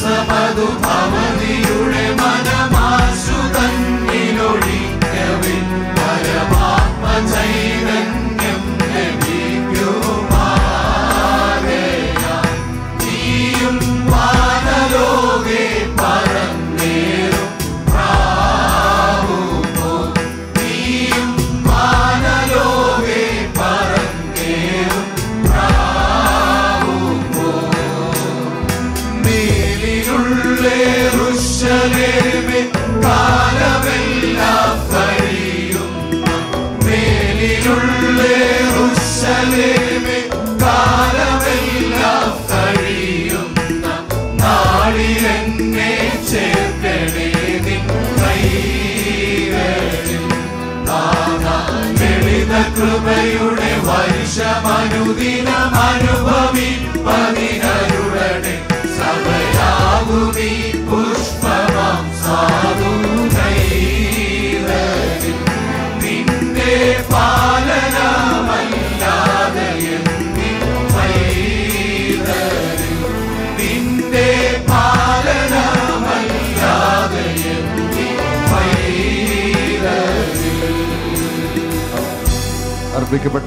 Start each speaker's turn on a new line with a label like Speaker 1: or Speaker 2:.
Speaker 1: समदुभव വർഷമനുദിനം അനുഭവിപ്പതിനരുടനെ സഭയാകുമീ പുഷ്പമാം സാധുനൈരനിൽ നിന്റെ പാലനമല്ലാതെ നിന്റെ പാലനമല്ലാതെ
Speaker 2: അർപ്പിക്കപ്പെട്ട